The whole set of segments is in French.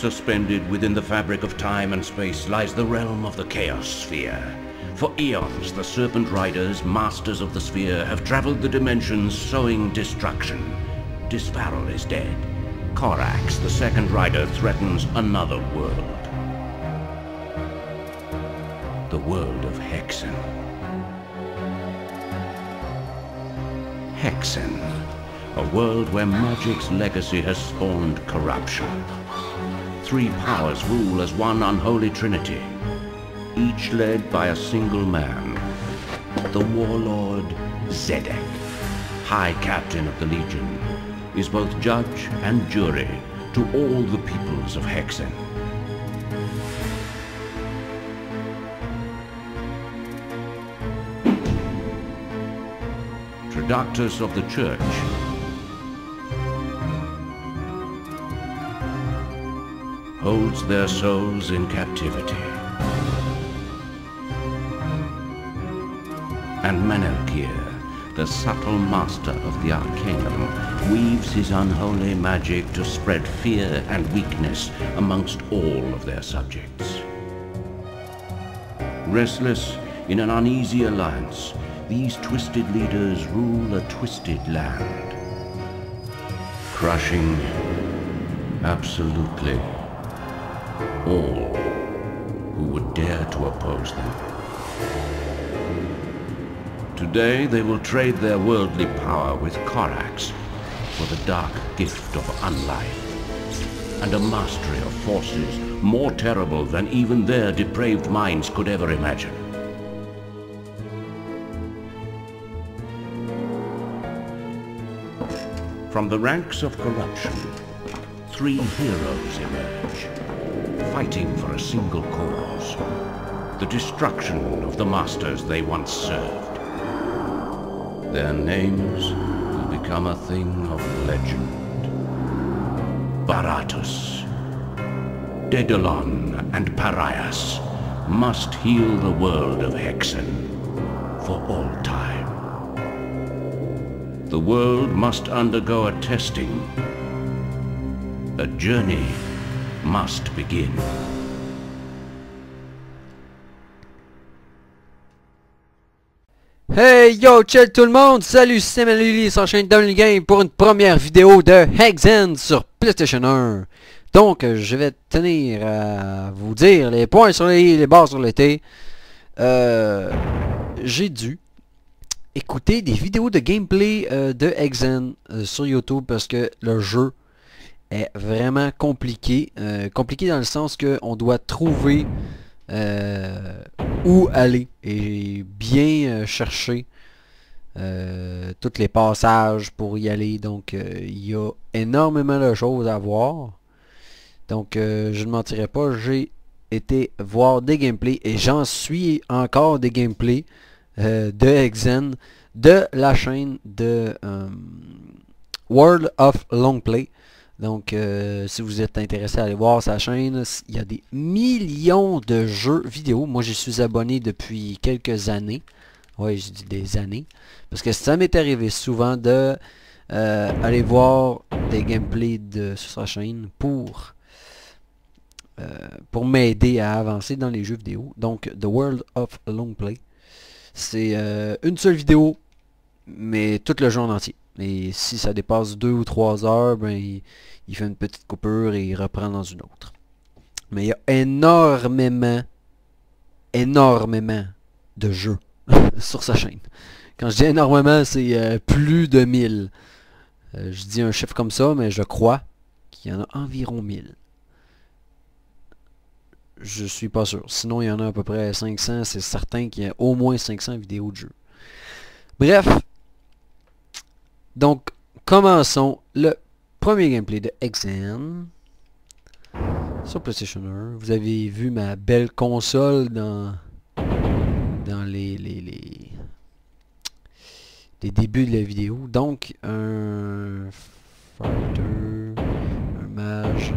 Suspended within the fabric of time and space lies the realm of the Chaos Sphere. For eons, the Serpent Riders, masters of the sphere, have traveled the dimensions sowing destruction. Disparal is dead. Korax, the second rider, threatens another world. The world of Hexen. Hexen. A world where magic's legacy has spawned corruption. Three powers rule as one unholy trinity, each led by a single man. The warlord Zedek, High Captain of the Legion, is both judge and jury to all the peoples of Hexen. Traductus of the Church holds their souls in captivity. And Menelkir, the subtle master of the Arcanum, weaves his unholy magic to spread fear and weakness amongst all of their subjects. Restless in an uneasy alliance, these twisted leaders rule a twisted land. Crushing absolutely all who would dare to oppose them. Today they will trade their worldly power with Korax for the dark gift of unlife and a mastery of forces more terrible than even their depraved minds could ever imagine. From the ranks of corruption, three heroes emerge, fighting for a single cause, the destruction of the masters they once served. Their names will become a thing of legend. Baratus, Daedalon, and Parias must heal the world of Hexen for all time. The world must undergo a testing. A journey must begin. Hey yo, chill tout le monde! Salut, c'est Manueli sur la chaîne Down Game pour une première vidéo de Hexen sur PlayStation 1. Donc, je vais tenir à vous dire les points sur les, les barres sur l'été. Euh, J'ai dû écouter des vidéos de gameplay euh, de Hexen euh, sur YouTube parce que le jeu est vraiment compliqué. Euh, compliqué dans le sens qu'on doit trouver euh, où aller et bien euh, chercher tous les passages pour y aller. Donc il y a énormément de choses à voir. Donc je ne mentirai pas, j'ai été voir des gameplays et j'en suis encore des gameplays de Hexen de la chaîne de World of Longplay. Donc, euh, si vous êtes intéressé à aller voir sa chaîne, il y a des millions de jeux vidéo. Moi, je suis abonné depuis quelques années. Oui, je dis des années. Parce que ça m'est arrivé souvent de euh, aller voir des gameplays de, sur sa chaîne pour, euh, pour m'aider à avancer dans les jeux vidéo. Donc, The World of Longplay. C'est euh, une seule vidéo, mais tout le jeu en entier. Et si ça dépasse deux ou trois heures, ben, il, fait une petite coupure et il reprend dans une autre. Mais il y a énormément, énormément de jeux sur sa chaîne. Quand je dis énormément, c'est euh, plus de 1000. Euh, je dis un chiffre comme ça, mais je crois qu'il y en a environ 1000. Je suis pas sûr. Sinon, il y en a à peu près 500. C'est certain qu'il y a au moins 500 vidéos de jeux. Bref. Donc, commençons le premier gameplay de Exen sur PlayStation 1. Vous avez vu ma belle console dans dans les, les, les, les débuts de la vidéo. Donc, un fighter, un mage.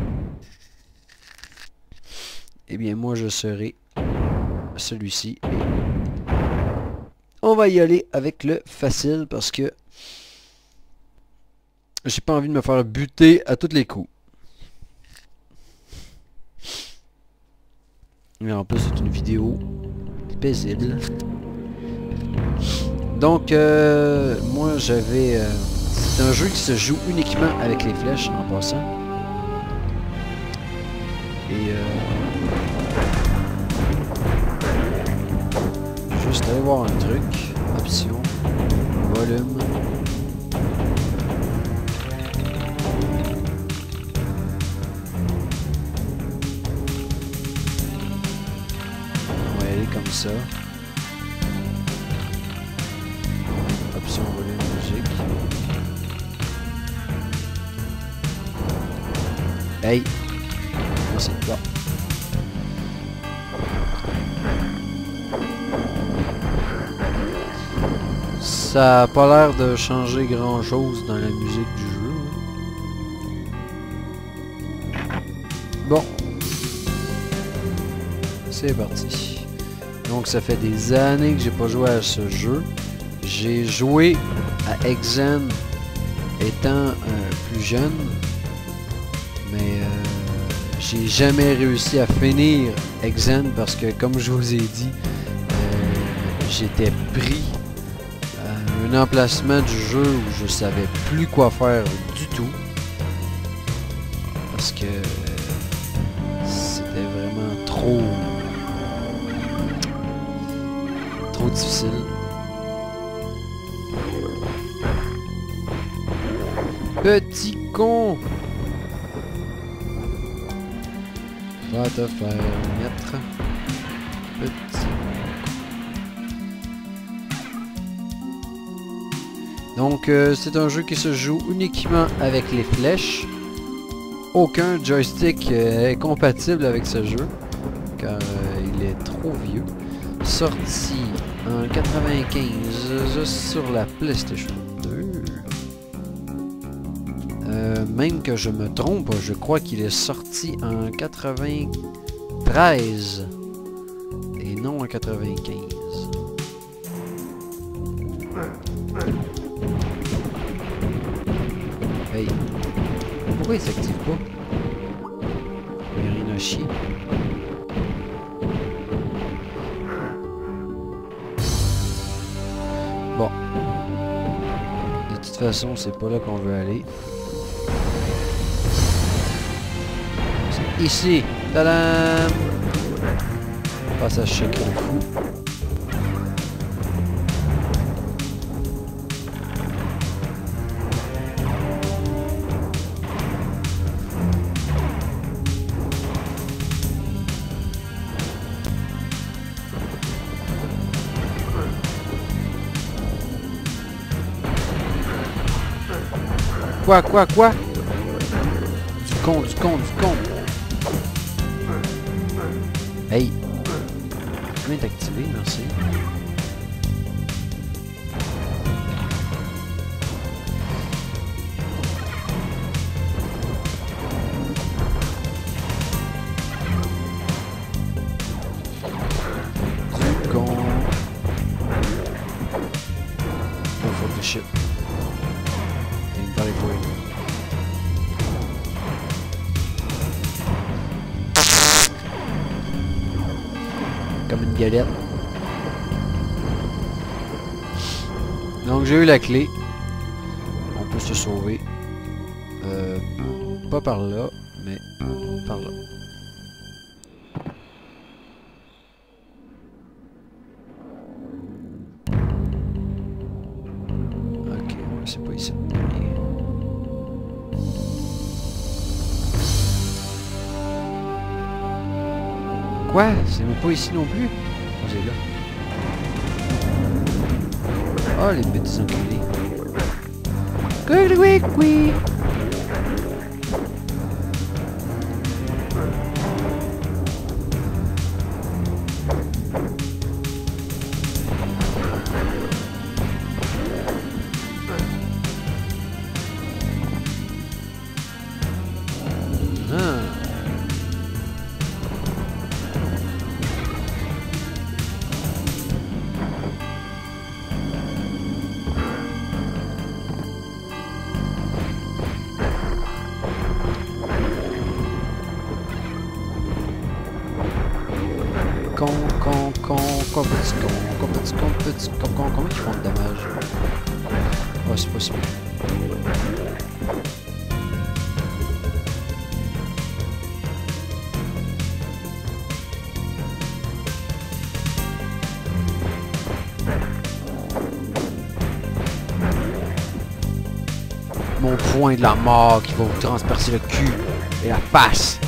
Eh bien, moi, je serai celui-ci. On va y aller avec le facile parce que j'ai pas envie de me faire buter à tous les coups. Mais en plus, c'est une vidéo paisible. Donc, euh, moi, j'avais... euh, c'est un jeu qui se joue uniquement avec les flèches, en passant. Et... Euh, juste aller voir un truc. Option. Volume. Comme ça. Option volume musique. Hey! Merci. Bon. Ça a pas l'air de changer grand chose dans la musique du jeu. Bon. C'est parti. Donc ça fait des années que j'ai pas joué à ce jeu. J'ai joué à Exen étant euh, plus jeune. Mais euh, j'ai jamais réussi à finir Exen parce que comme je vous ai dit, euh, j'étais pris à un emplacement du jeu où je savais plus quoi faire du tout. Parce que c'était vraiment trop Petit con! Va te faire mettre. Petit. Donc, euh, c'est un jeu qui se joue uniquement avec les flèches. Aucun joystick euh, est compatible avec ce jeu, car euh, il est trop vieux. Sorti en 95 sur la PlayStation 2. Euh, même que je me trompe, je crois qu'il est sorti en 93 et non en 95. Hey, pourquoi il s'active pas? Il. Façon, c'est pas là qu'on veut aller. C'est ici. Tadam! Passage secret fou. Quoi, quoi, quoi? Du con, du con, du con. Hey. Comment est activé, merci? Donc j'ai eu la clé. On peut se sauver. Euh, pas par là, mais par là. Ok, c'est pas ici. Quoi? C'est même pas ici non plus? Oh, là. Oh, les petits enculés. Oui, oui, oui. Ah. Combien ils font de dommages? Oh, c'est pas si bien. Mon point de la mort qui va vous transpercer le cul et la face.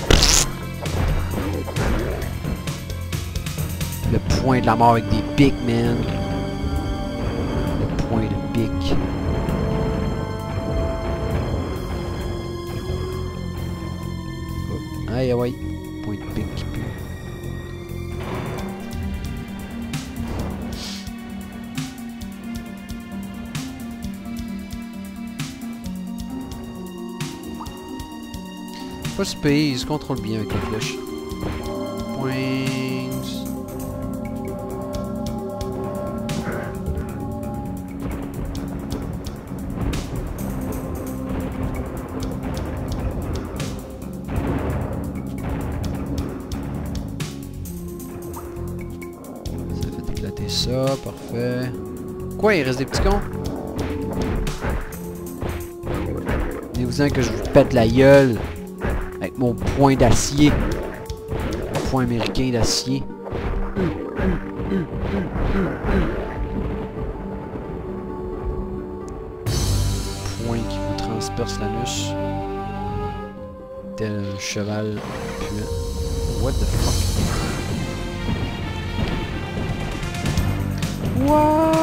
Le point de la mort avec des pics, man. Pas se contrôle bien avec la flèche. Points. Ça fait éclater ça, parfait. Quoi, il reste des petits cons? Venez-vous-en que je vous pète la gueule mon point d'acier. Point américain d'acier. Point qui vous transperce l'anus. Tel cheval puant. What the fuck? What?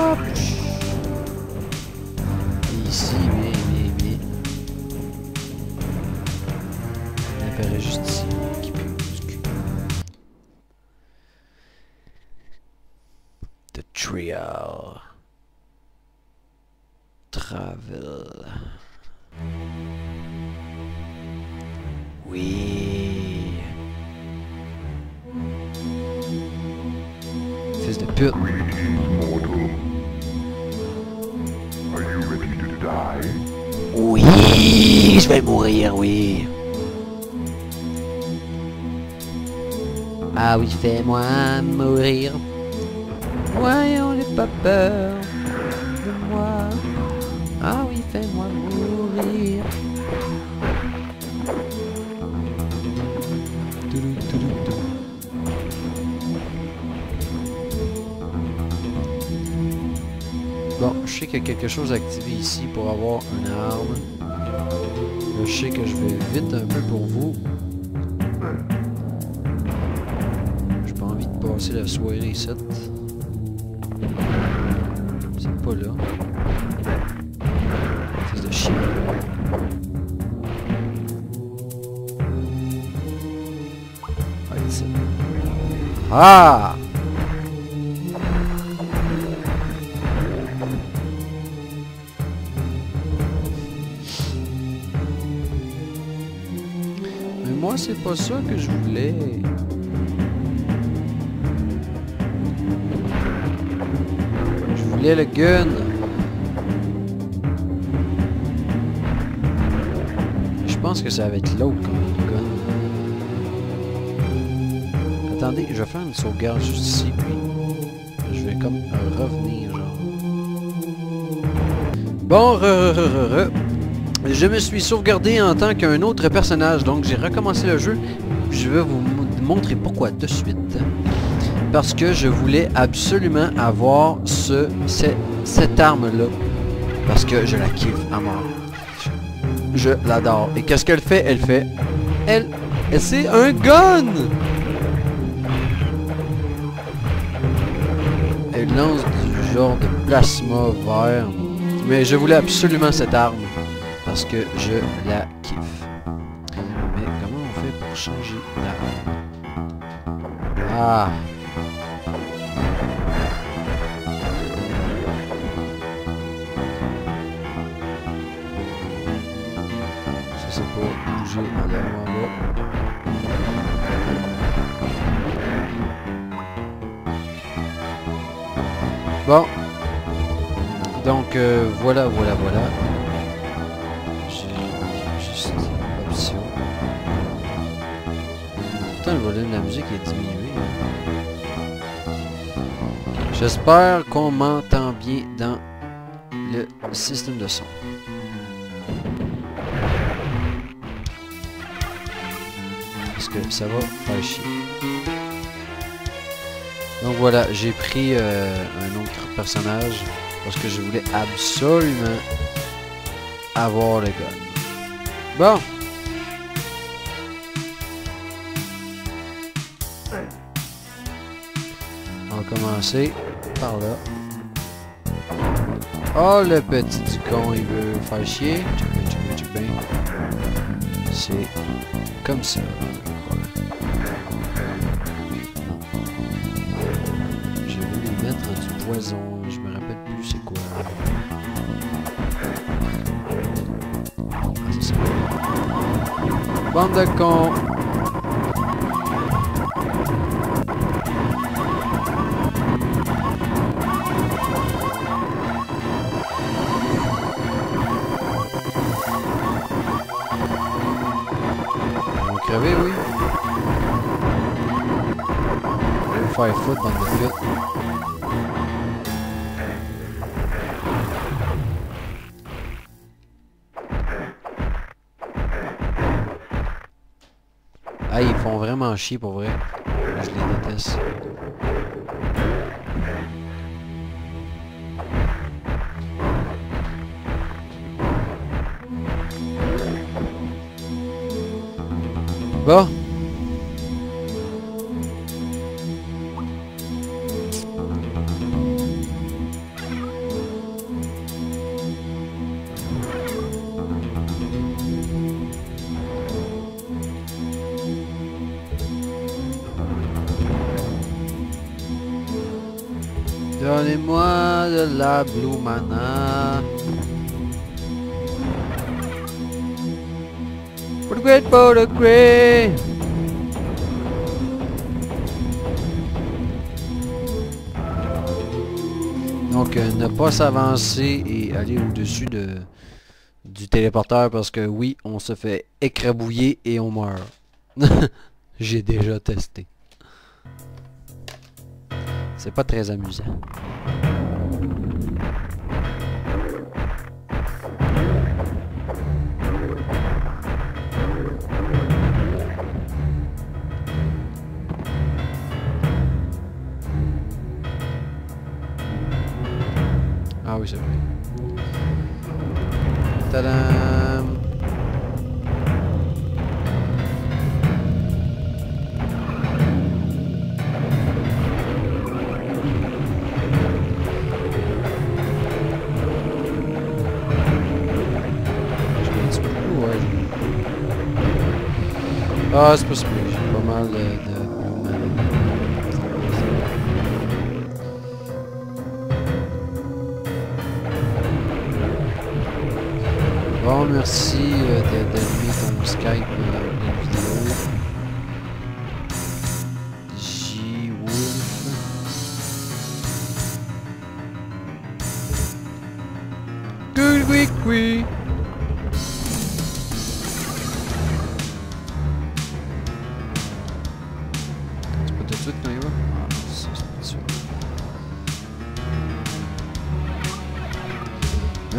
Travel. Oui. Fils de pute. Mortal. Are you ready to die? Oui, je vais mourir, oui. Ah oui, fais-moi mourir. Voyons, n'aie pas peur de moi. Bon, je sais qu'il y a quelque chose à activer ici pour avoir une arme. Je sais que je vais vite un peu pour vous. J'ai pas envie de passer la soirée ici. C'est pas là. Fils de chien. Ah, pas ça que je voulais. Je voulais le gun. Je pense que ça va être l'autre le gun. Attendez, je vais faire une sauvegarde juste ici, puis je vais comme revenir, genre. Bon, re, re, re, re. Je me suis sauvegardé en tant qu'un autre personnage, donc j'ai recommencé le jeu. Je vais vous mo- montrer pourquoi de suite. Parce que je voulais absolument avoir ce, ce- cette arme-là. Parce que je la kiffe à mort. Je l'adore. Et qu'est-ce qu'elle fait? Elle fait... Elle... elle c'est un gun Elle lance du genre de plasma vert. Mais je voulais absolument cette arme. Parce que je la kiffe. Mais comment on fait pour changer l'arme Ah Ça c'est pas bouger en bas. Bon. Donc euh, voilà, voilà, voilà. Pourtant le volume de la musique est diminué. hein. J'espère qu'on m'entend bien dans le système de son. Parce que ça va faire chier. Donc voilà, j'ai pris euh, un autre personnage parce que je voulais absolument avoir le gun. Bon. Commencer par là. Oh, le petit con, il veut faire chier. C'est comme ça. Je vais lui mettre du poison. Je me rappelle plus c'est quoi. Ah. Bande de cons. Ah, ils font vraiment chier pour vrai. Je les déteste. Bon. La Blue Mana. For the great, for the great. Donc, euh, ne pas s'avancer et aller au-dessus de du téléporteur parce que oui, on se fait écrabouiller et on meurt. J'ai déjà testé. C'est pas très amusant. Ah oui, c'est vrai. Tadam! Je mets un petit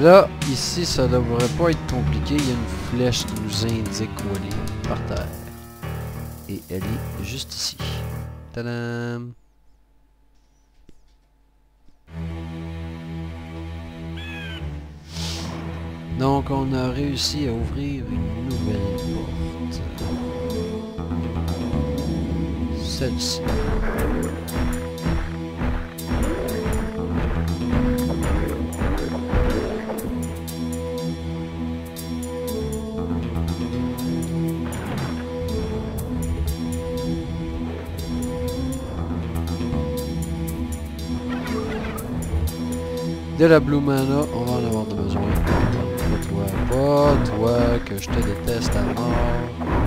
là, ici, ça devrait pas être compliqué. Il y a une flèche qui nous indique où elle est par terre. Et elle est juste ici. Tadam! Donc, on a réussi à ouvrir une nouvelle porte. De la Blue Mana, on va en avoir de besoin. Pas toi, pas toi, que je te déteste à mort.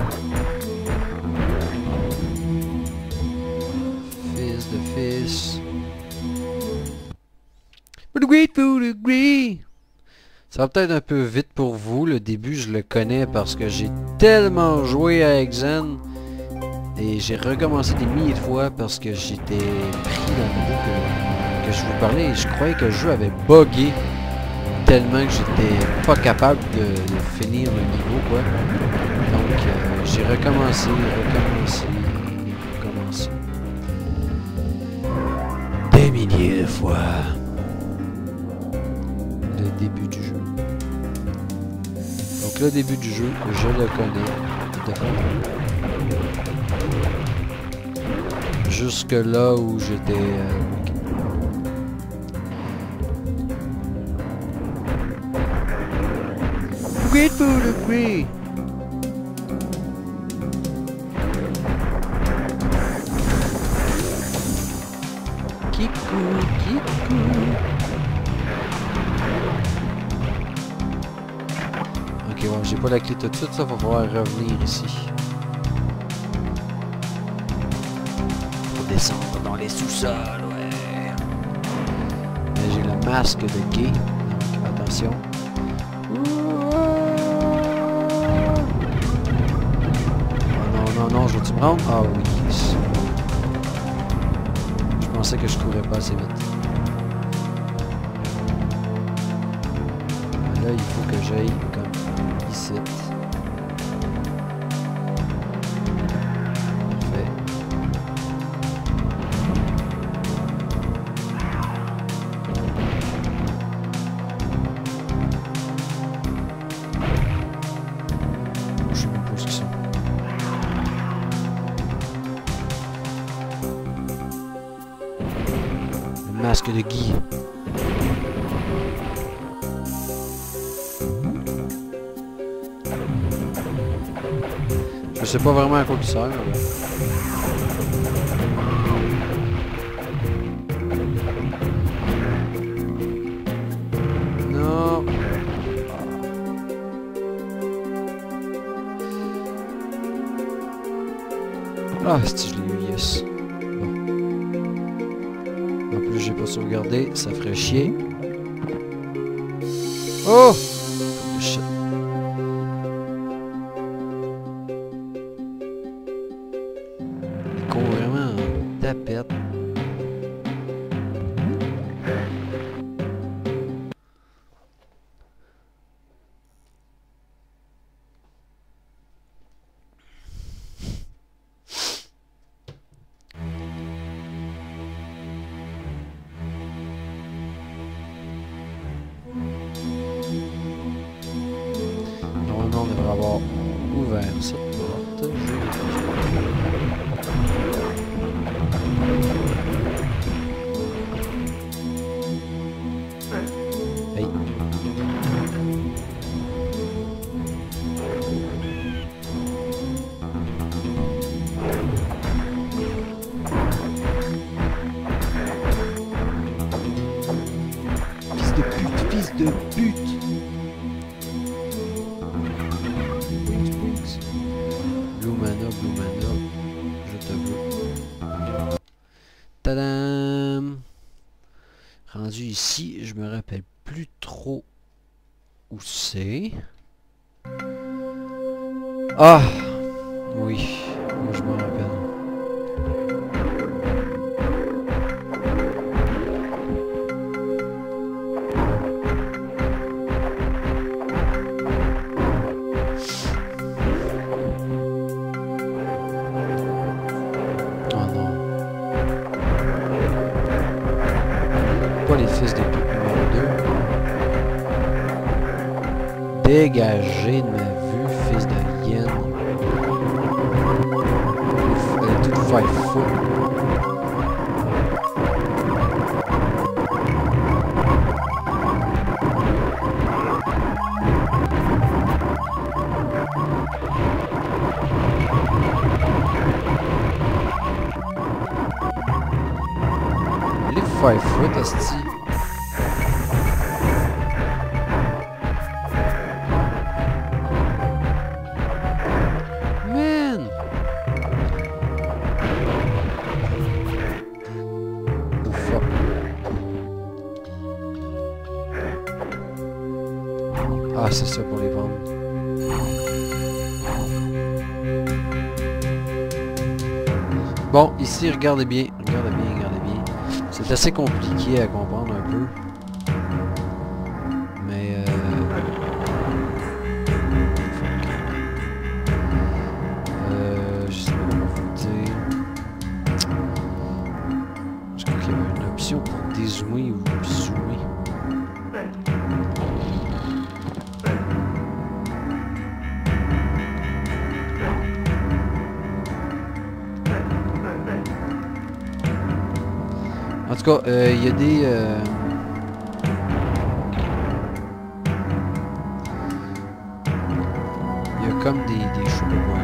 The agree. Ça va peut-être un peu vite pour vous. Le début, je le connais parce que j'ai tellement joué à Exen. Et j'ai recommencé des milliers de fois parce que j'étais pris dans le boucle que je vous parlais, je croyais que le jeu avait buggé tellement que j'étais pas capable de, finir le niveau, quoi. Donc, euh, j'ai recommencé, recommencé. Des milliers de fois. Le début du jeu. Donc, le début du jeu, je le connais. D'accord Jusque là où j'étais... euh, Grateful agree. Kiku, Kiku. Ok, bon, j'ai pas la clé tout de suite, ça va falloir revenir ici. Faut descendre dans les sous-sols, ouais. Mais j'ai le masque de gay, donc attention. Oh non, non, non, je veux-tu me rendre? Ah oui. Pensais que je courais pas assez vite. Là, il faut que j'aille comme ici. Masque de Guy. Je sais pas vraiment à quoi il sert. Non. Ah, si où c'est. Ah! 2. Ah, c'est ça pour les vendre. Bon, ici, regardez bien. Regardez bien, regardez bien. C'est C'est assez compliqué à comprendre un peu. Euh, il y a des... euh, Il y a comme des... des pas quoi, là.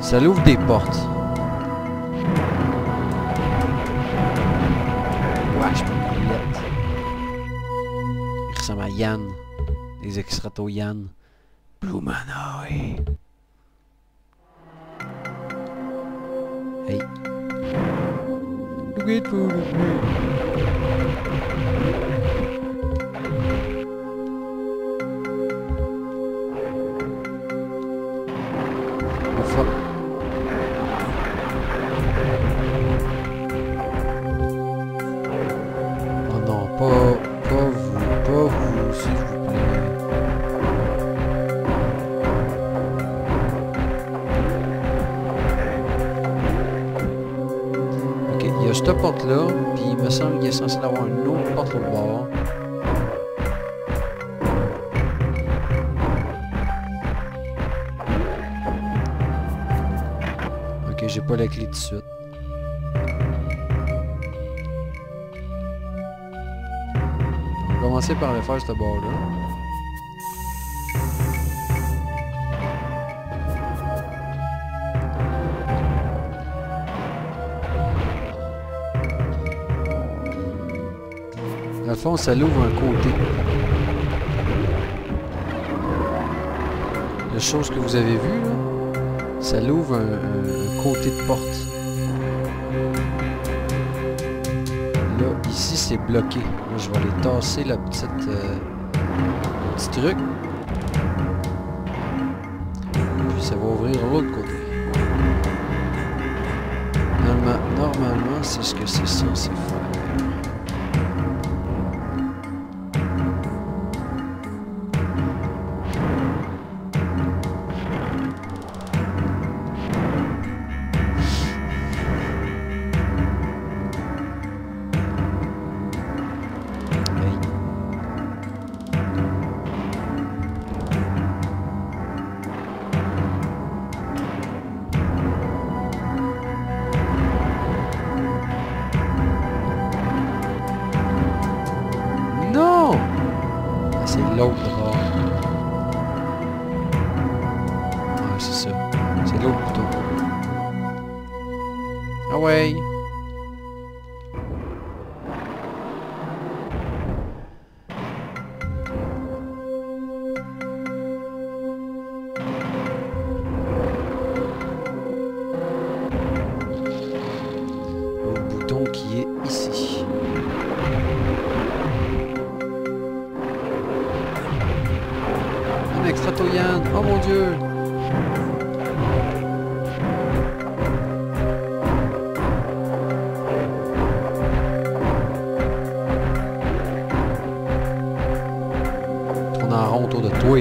Ça l'ouvre des portes. Wesh, boulette. Il ressemble à Yann. Les extratos Yann. Blue. Look at food of me. J'ai pas la clé de suite. On va commencer par le faire, ce bord-là. Dans le fond, ça l'ouvre un côté. La chose que vous avez vue, là, ça l'ouvre un, côté de porte. Là, ici, c'est bloqué. Je vais aller tasser la petite... euh, le petit truc. Puis ça va ouvrir l'autre côté. Normalement c'est ce que c'est censé faire. Un. Oh mon dieu. Tourne en rond autour de toi.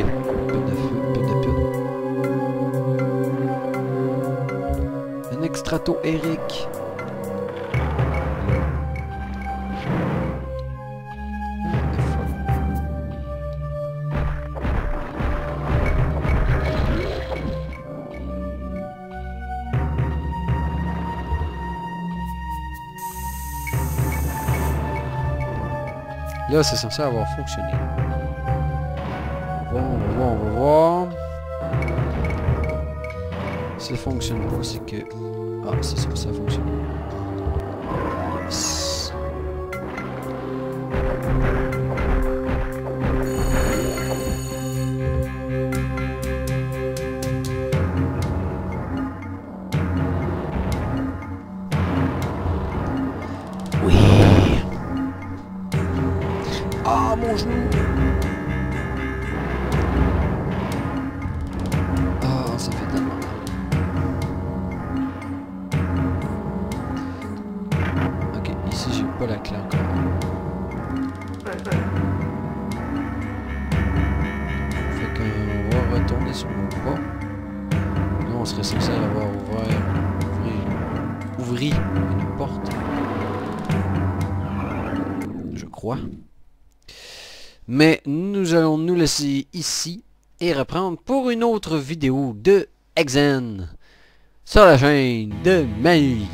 Un extrato Eric. Là, c'est censé avoir fonctionné. On va voir, on va voir, on va voir. Si ça fonctionne pas, c'est que... Ah, c'est ça, ça fonctionne. et reprendre pour une autre vidéo de Exen sur la chaîne de Manu